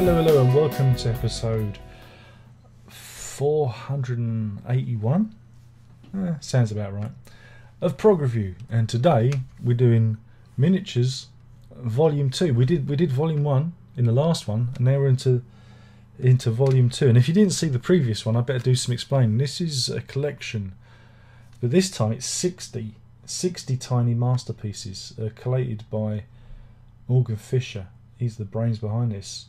hello, hello, and welcome to episode 481. Eh, sounds about right. Of Prog Review, and today we're doing miniatures volume two. We did we did volume one in the last one, and now we're into into volume two. And if you didn't see the previous one, I better do some explaining. This is a collection, but this time it's 60, 60 tiny masterpieces uh, collated by Morgan Fisher. He's the brains behind this.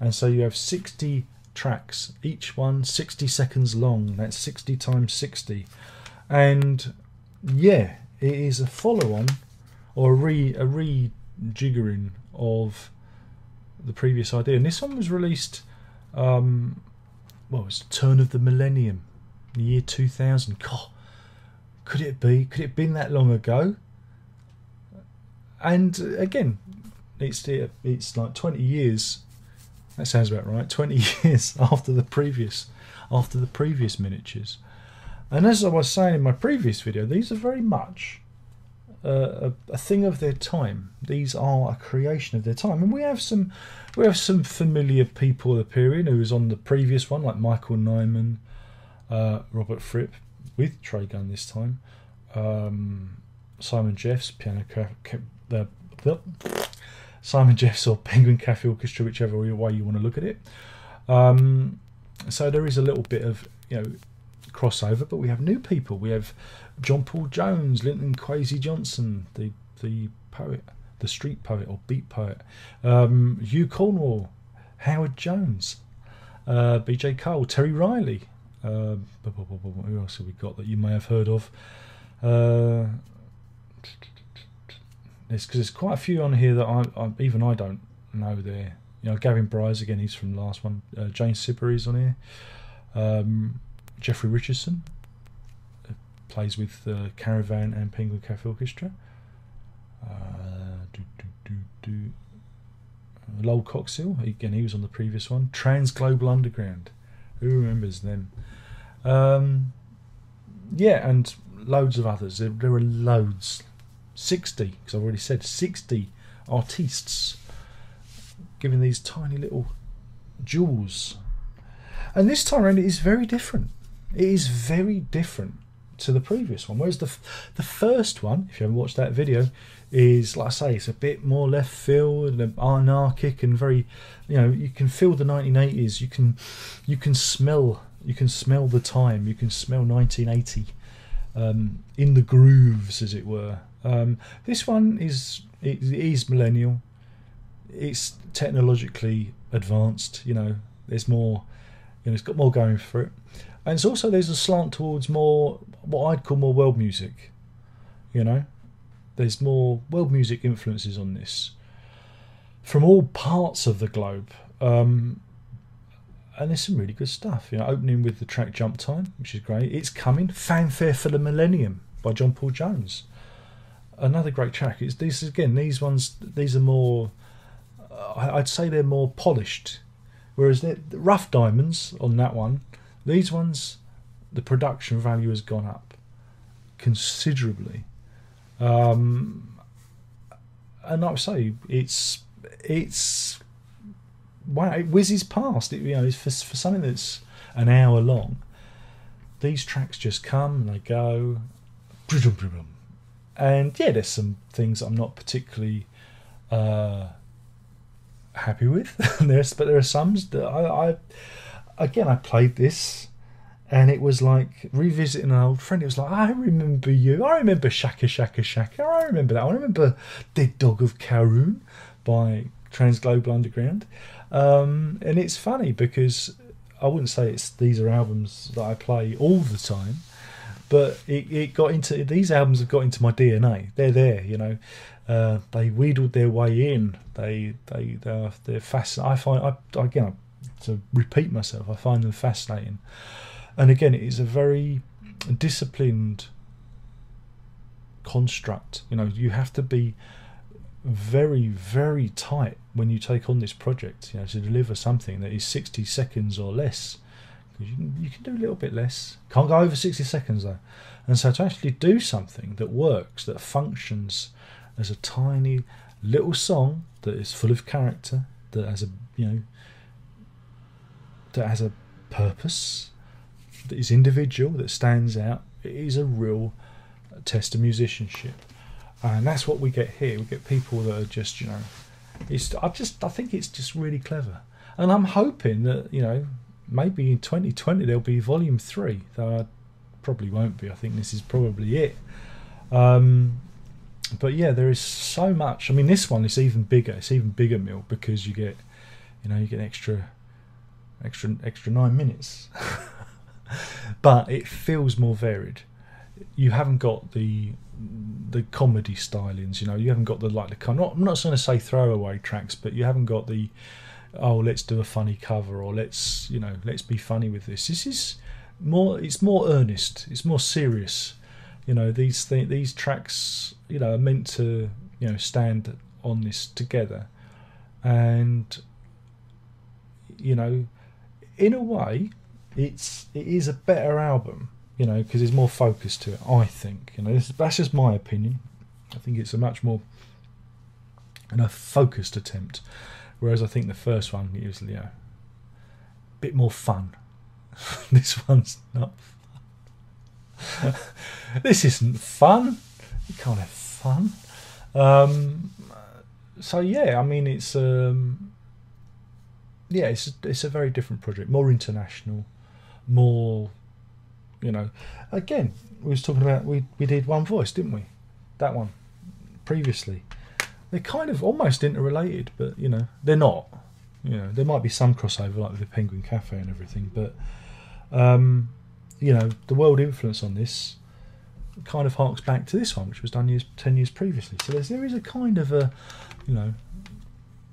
And so you have 60 tracks, each one 60 seconds long. That's 60 times 60. And yeah, it is a follow on or a re a rejiggering of the previous idea. And this one was released um well, it's the turn of the millennium, the year 2000. God, could it be? Could it have been that long ago? And uh, again, it's it's like 20 years that sounds about right. 20 years after the previous after the previous miniatures. And as i was saying in my previous video these are very much uh, a, a thing of their time. These are a creation of their time. And we have some we have some familiar people appearing who was on the previous one like michael nyman uh, robert fripp with Trey Gunn this time um, simon jeffes piano the, the Simon Jeffes or Penguin Cafe Orchestra, whichever way you want to look at it. Um, so there is a little bit of you know crossover, but we have new people. We have John Paul Jones, Linton Kwesi Johnson, the the poet, the street poet or beat poet, um, Hugh Cornwell, Howard Jones, uh, B.J. Cole, Terry Riley. Uh, who else have we got that you may have heard of? Uh, there's because there's quite a few on here that I, I even I don't know. There, you know, Gavin Bryars again. He's from last one. Uh, Jane Siberry's on here. Um, Geoffrey Richardson uh, plays with uh, Caravan and Penguin Cafe Orchestra. Uh, do, do, do, do. Uh, Lol Coxhill again. He was on the previous one. Transglobal Underground. Who remembers them? Um, yeah, and loads of others. There, there are loads, 60, because I've already said 60 artists giving these tiny little jewels. And this time around, it is very different. It is very different to the previous one. Whereas the the first one, if you haven't watched that video, is like I say, it's a bit more left field and anarchic and very, you know, you can feel the 1980s. You can, you can smell, you can smell the time. You can smell 1980 um, in the grooves, as it were. Um, this one is it is millennial. It's technologically advanced. You know, there's more. You know, it's got more going for it, and it's also there's a slant towards more what I'd call more world music. You know, there's more world music influences on this from all parts of the globe. Um, and there's some really good stuff. You know, opening with the track "Jump Time," which is great. It's coming. Fanfare for the Millennium by John Paul Jones another great track. It's these again. These ones. These are more. Uh, I'd say they're more polished, whereas the rough diamonds on that one. These ones, the production value has gone up considerably. Um, and like I say, it's it's wow, it whizzes past. It, you know, for for something that's an hour long. These tracks just come and they go and yeah, there's some things I'm not particularly uh, happy with. there's, but there are some that I, I, again, I played this, and it was like revisiting an old friend. It was like I remember you. I remember Shaka Shaka Shaka. I remember that. I remember Dead Dog of Kowloon by Transglobal Underground. Um, and it's funny because I wouldn't say it's these are albums that I play all the time but it, it got into these albums have got into my DNA. They're there, you know. Uh, they wheedled their way in. They they they're, they're fascinating. I find I again to repeat myself. I find them fascinating, and again, it is a very disciplined construct. You know, you have to be very very tight when you take on this project. You know, to deliver something that is sixty seconds or less you can, you can do a little bit less. Can't go over 60 seconds though. And so to actually do something that works, that functions as a tiny little song that is full of character, that has a you know that has a purpose, that is individual, that stands out. It is a real test of musicianship, and that's what we get here. We get people that are just, you know, it's. I just, I think it's just really clever, and I'm hoping that you know, maybe in 2020 there'll be volume three, though I probably won't be. I think this is probably it. Um, but yeah, there is so much. I mean, this one is even bigger. It's even bigger meal because you get, you know, you get extra, extra, extra nine minutes. but it feels more varied. You haven't got the the comedy stylings. You know, you haven't got the like the kind. Not, I'm not going to say throwaway tracks, but you haven't got the oh let's do a funny cover or let's you know let's be funny with this. This is more. It's more earnest. It's more serious you know these th- these tracks you know are meant to you know stand on this together and you know in a way it's it is a better album you know because it's more focused to it i think you know this, that's just my opinion i think it's a much more and a focused attempt whereas i think the first one was you know a bit more fun this one's not this isn't fun. You can't have fun. Um, so yeah, I mean it's um, yeah, it's it's a very different project, more international, more you know. Again, we was talking about we we did one voice, didn't we? That one previously. They're kind of almost interrelated, but you know they're not. You know there might be some crossover like with the Penguin Cafe and everything, but um, you know, the world influence on this kind of harks back to this one, which was done years, 10 years previously. So there's, there is a kind of a, you know,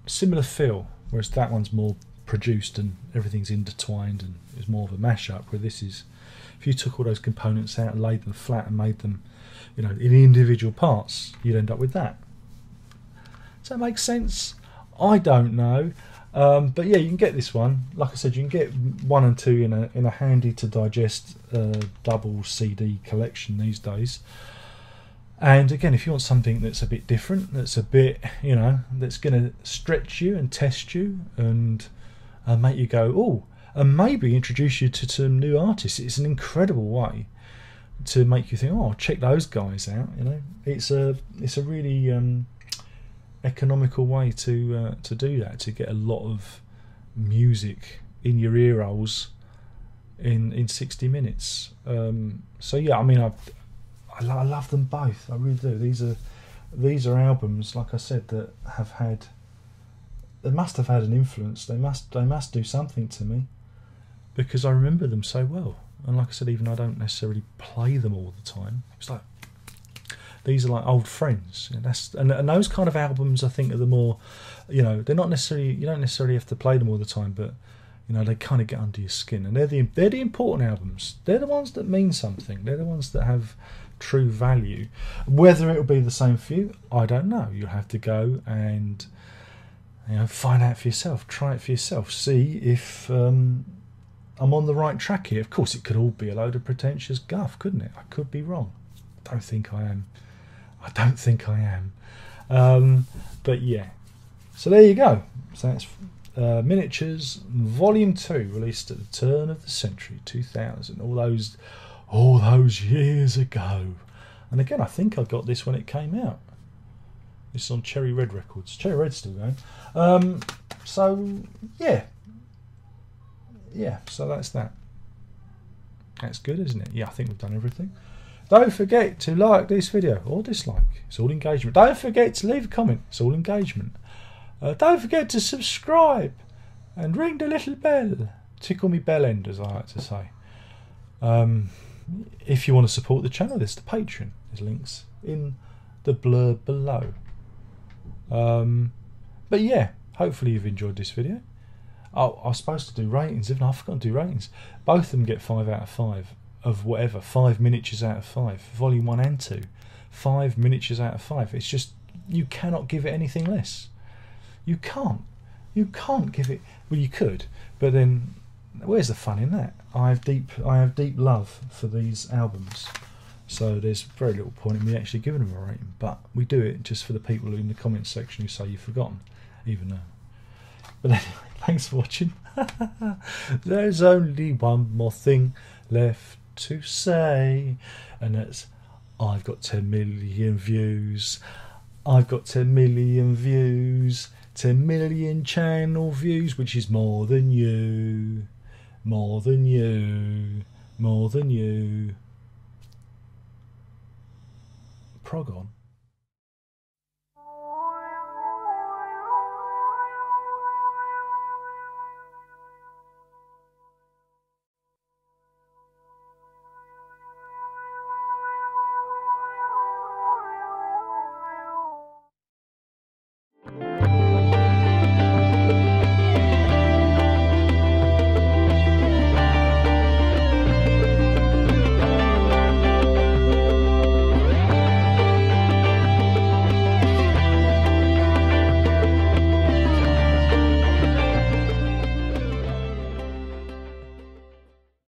similar feel, whereas that one's more produced and everything's intertwined and is more of a mashup, where this is, if you took all those components out and laid them flat and made them, you know, in individual parts, you'd end up with that. Does that make sense? I don't know. Um, but yeah, you can get this one. Like I said, you can get one and two in a in a handy to digest uh, double CD collection these days. And again, if you want something that's a bit different, that's a bit you know, that's going to stretch you and test you and uh, make you go oh, and maybe introduce you to some new artists. It's an incredible way to make you think, oh, check those guys out. You know, it's a it's a really um, economical way to uh, to do that to get a lot of music in your ear holes in in 60 minutes. Um, so yeah i mean I, I, I love them both. I really do. These are these are albums like i said that have had they must have had an influence. They must they must do something to me because i remember them so well. And like i said even i don't necessarily play them all the time it's like these are like old friends. And that's and, and those kind of albums, I think, are the more, you know, they're not necessarily you don't necessarily have to play them all the time, but you know they kind of get under your skin, and they're the they're the important albums. They're the ones that mean something. They're the ones that have true value. Whether it'll be the same for you, I don't know. You'll have to go and you know find out for yourself. Try it for yourself. See if. Um, I'm on the right track here. Of course, it could all be a load of pretentious guff, couldn't it? I could be wrong. I don't think I am. I don't think I am. Um, but yeah. So there you go. So that's uh, Miniatures Volume 2, released at the turn of the century, 2000. All those, all those years ago. And again, I think I got this when it came out. This is on Cherry Red Records. Cherry Red's still going. Um, so, yeah. Yeah, so that's that. That's good, isn't it? Yeah, I think we've done everything. Don't forget to like this video or dislike. It's all engagement. Don't forget to leave a comment. It's all engagement. Uh, don't forget to subscribe and ring the little bell. Tickle me bell end, as I like to say. Um, if you want to support the channel, there's the Patreon. There's links in the blurb below. Um, but yeah, hopefully you've enjoyed this video. Oh, I was supposed to do ratings, I? I forgot to do ratings. Both of them get 5 out of 5 of whatever, five miniatures out of five, volume one and two, five miniatures out of five. It's just you cannot give it anything less. You can't. You can't give it. Well, you could, but then where's the fun in that? I have deep, I have deep love for these albums, so there's very little point in me actually giving them a rating. But we do it just for the people in the comments section who say you've forgotten, even though. But anyway, Thanks for watching. There's only one more thing left to say, and that's I've got 10 million views. I've got 10 million views. 10 million channel views, which is more than you. More than you. More than you. Prog on.